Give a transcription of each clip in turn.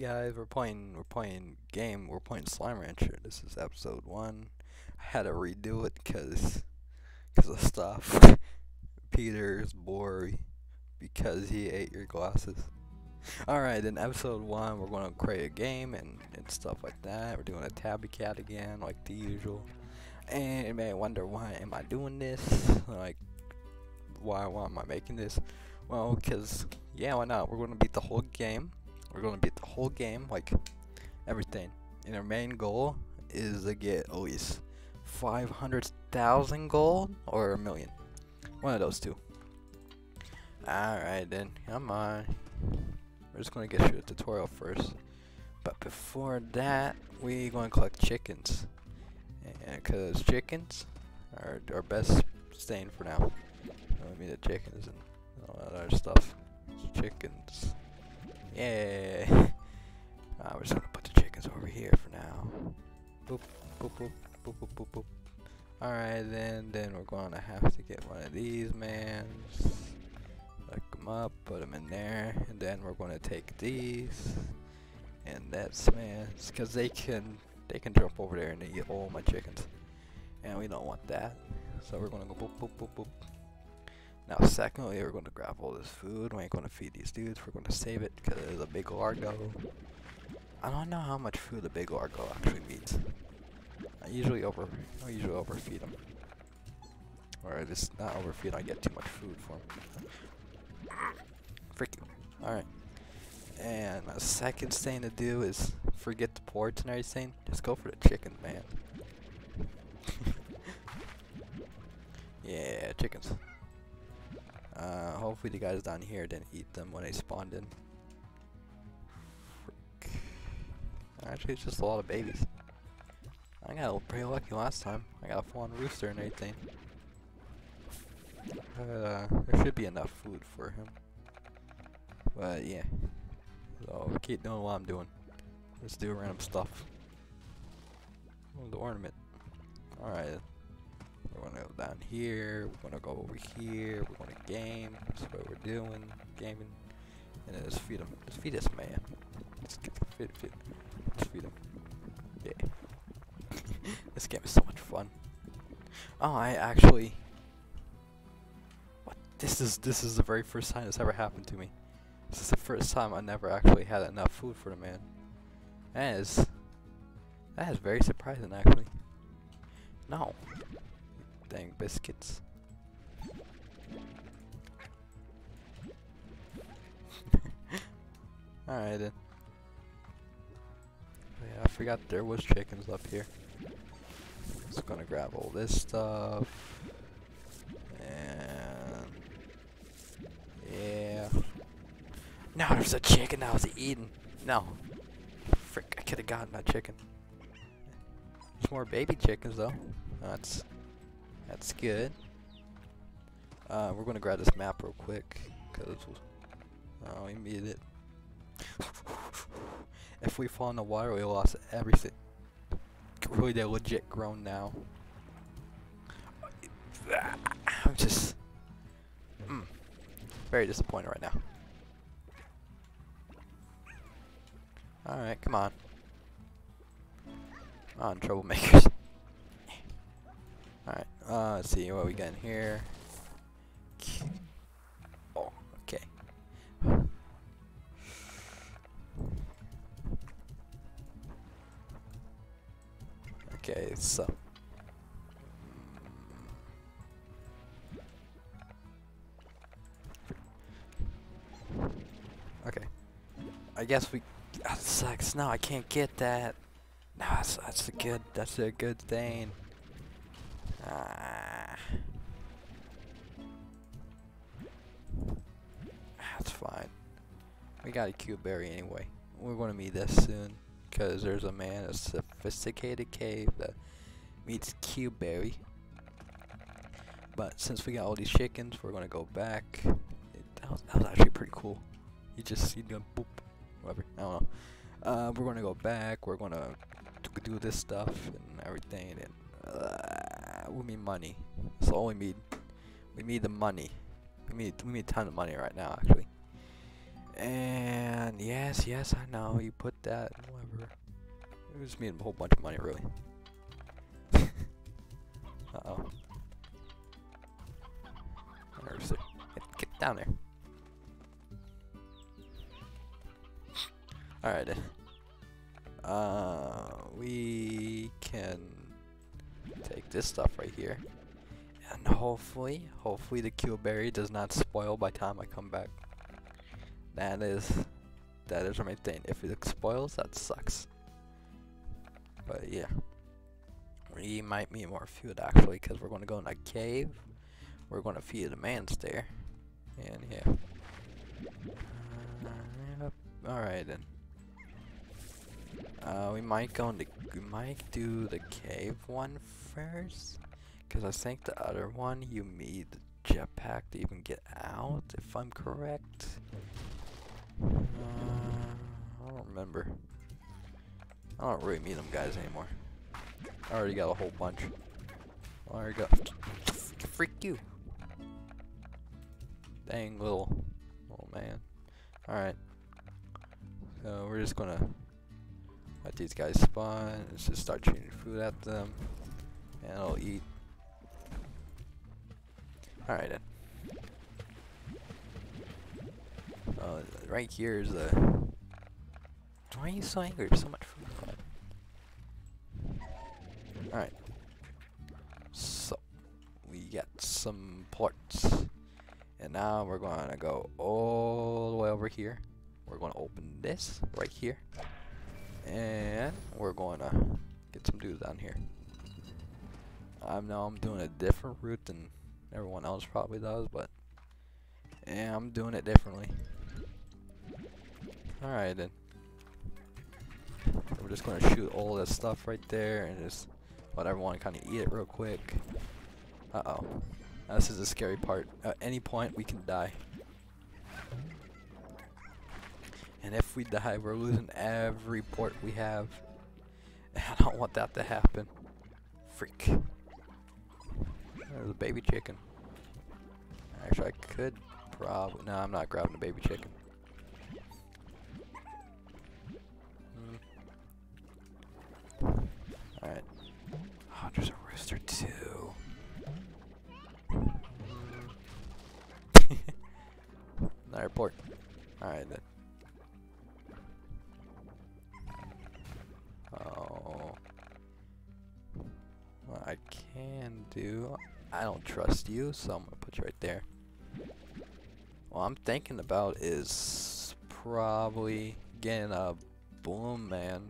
guys, we're playing we're playing game, we're playing Slime Rancher. This is episode one. I had to redo it because because of stuff. Peter's bored because he ate your glasses. Alright, in episode one we're gonna create a game and, and stuff like that. We're doing a tabby cat again, like the usual. And you may wonder why am I doing this? Like why why am I making this? Well, because yeah, why not? We're gonna beat the whole game we're gonna beat the whole game, like everything. And our main goal is to get at least 500,000 gold or a million. One of those two. Alright then, come on. We're just gonna get through the tutorial first. But before that, we're gonna collect chickens. And cause chickens are our best stain for now. I mean the chickens and all that other stuff. Chickens. Yeah. Uh, we're just gonna put the chickens over here for now. Boop, boop, boop, boop, boop, boop, boop. Alright, then, then we're gonna have to get one of these mans. Look them up, put them in there, and then we're gonna take these. And that's mans, cause they can, they can jump over there and eat all my chickens. And we don't want that. So we're gonna go boop, boop, boop, boop. Now, secondly, we're going to grab all this food. We ain't going to feed these dudes. We're going to save it because there's a big largo. I don't know how much food a big largo actually needs. I usually over, I usually overfeed them. Or I just not overfeed. I get too much food for them. Freak you. All right. And the second thing to do is forget the plorts and everything. Just go for the chicken, man. yeah, chickens. Uh, hopefully the guys down here didn't eat them when they spawned in. Frick. Actually, it's just a lot of babies. I got pretty lucky last time. I got a fawn rooster and everything. Uh, there should be enough food for him. But yeah. So keep doing what I'm doing. Let's do random stuff. Oh, the ornament. Alright. We're gonna go down here. We're gonna go over here. We're gonna game. That's what we're doing. Gaming. And then just feed him. Just feed this man. Just feed, feed. Just feed him. Yeah. this game is so much fun. Oh, I actually. What? This is this is the very first time this ever happened to me. This is the first time I never actually had enough food for the man. That is. That is very surprising, actually. No. Dang biscuits. Alright then. Oh, yeah, I forgot there was chickens up here. Just gonna grab all this stuff. And yeah. No, there's a chicken I was eating. No. Frick, I could have gotten that chicken. There's more baby chickens though. That's that's good. Uh, we're gonna grab this map real quick, cause oh, we need it. if we fall in the water, we lost everything. Really, they're legit grown now. I'm just mm, very disappointed right now. Alright, come on. On, troublemakers. Uh, let's see what we got in here. Oh, okay. Okay, so. Okay. I guess we. That sucks. No, I can't get that. No, that's that's a good. That's a good thing. Ah. That's fine. We got a Cuberry anyway. We're gonna meet this soon. Cause there's a man, a sophisticated cave that meets Cuberry. But since we got all these chickens, we're gonna go back. It, that, was, that was actually pretty cool. You just see them boop, whatever. I don't know. Uh, we're gonna go back. We're gonna do this stuff and everything. And we need money. That's all we need. We need the money. We need we need a ton of money right now, actually. And yes, yes, I know you put that. Whatever. It was me and a whole bunch of money, really. uh oh. Get, get down there. Alright. Uh, we can this stuff right here. And hopefully, hopefully the Cuberry does not spoil by time I come back. That is, that is my thing. If it spoils, that sucks. But yeah. We might need more food actually, because we're going to go in a cave. We're going to feed the man's there. And yeah. Uh, Alright then. Uh, we might go into, we might do the cave one first. Because I think the other one, you need the jetpack to even get out, if I'm correct. Uh, I don't remember. I don't really need them guys anymore. I already got a whole bunch. I already got... Freak you! Dang little... Oh man. Alright. So we're just gonna let these guys spawn. Let's just start shooting food at them. And I'll eat. Alright then. Uh, right here is the... Why are you so angry? There's so much food. Alright. So, we got some plorts. And now we're to go all the way over here. We're to open this right here. And we're going to get some dudes down here. I know I'm doing a different route than everyone else probably does, but yeah, I'm doing it differently. Alright then. we're just gonna shoot all this stuff right there and just let everyone kind of eat it real quick. Uh oh. This is the scary part. At any point, we can die. And if we die, we're losing every plort we have. I don't want that to happen. Freak. There's a baby chicken. Actually, I could probably... No, I'm not grabbing the baby chicken. Mm. Alright. Oh, there's a rooster too. Another plort. Alright then. I don't trust you, so I'm gonna put you right there. What I'm thinking about is probably getting a boom man.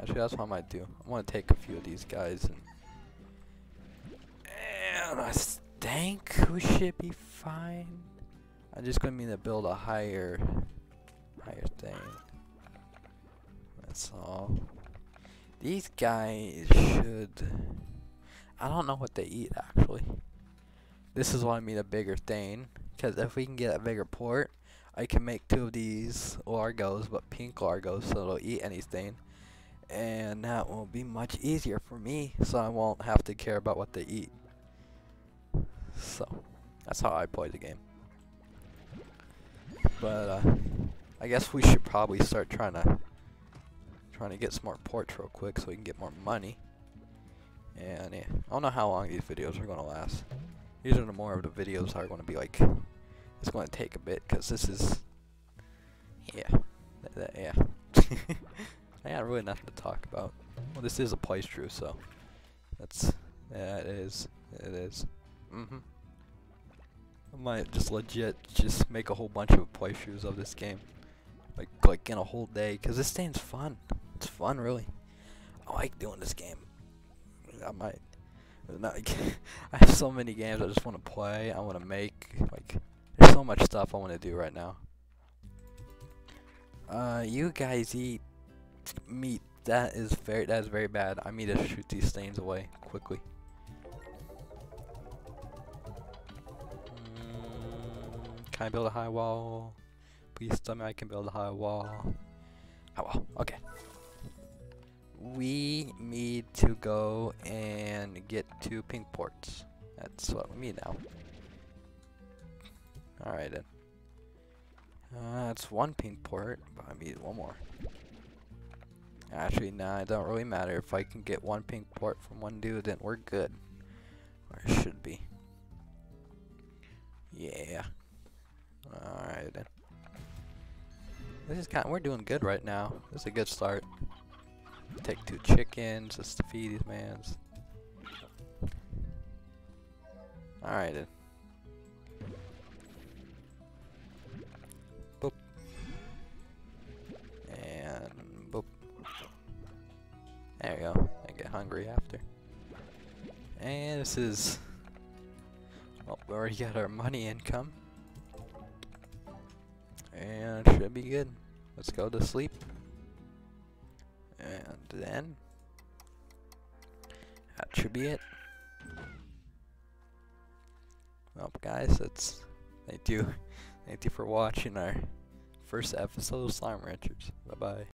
Actually, that's what I might do. I want to take a few of these guys and and I think we should be fine. I'm just gonna need to build a higher, higher thing. That's all. These guys should... I don't know what they eat, actually. This is why I mean a bigger thing. Because if we can get a bigger port, I can make two of these Largos, but pink Largos, so they'll eat anything. And that will be much easier for me, so I won't have to care about what they eat. So, that's how I play the game. But, uh, I guess we should probably start trying to trying to get some more plorts real quick so we can get more money. And yeah, I don't know how long these videos are going to last. These are the more of the videos that are going to be like, it's going to take a bit because this is, yeah, th th yeah. I got really nothing to talk about. Well, this is a playthrough, so that's, yeah, it is, it is. Mm-hmm. I might just legit just make a whole bunch of playthroughs of this game. Like, like in a whole day, because this game's fun. It's fun, really. I like doing this game. I might. Not, I have so many games I just want to play. I want to make. Like, there's so much stuff I want to do right now. Uh, you guys eat meat. That is very. That is very bad. I need to shoot these stains away quickly. Mm, can I build a high wall? Please tell me I can build a high wall. High wall. Okay we need to go and get two pink plorts. That's what we need now. Alright then. Uh, that's one pink plort, but I need one more. Actually, nah, it don't really matter. If I can get one pink plort from one dude, then we're good. Or should be. Yeah. Alright then. This is kind of, we're doing good right now. This is a good start. Take two chickens just to feed these mans. Alright then. Boop. And boop. There we go. I get hungry after. And this is well, we already got our money income. And should be good. Let's go to sleep. And then it. Well guys, that's thank you thank you for watching our first episode of Slime Ranchers. Bye bye.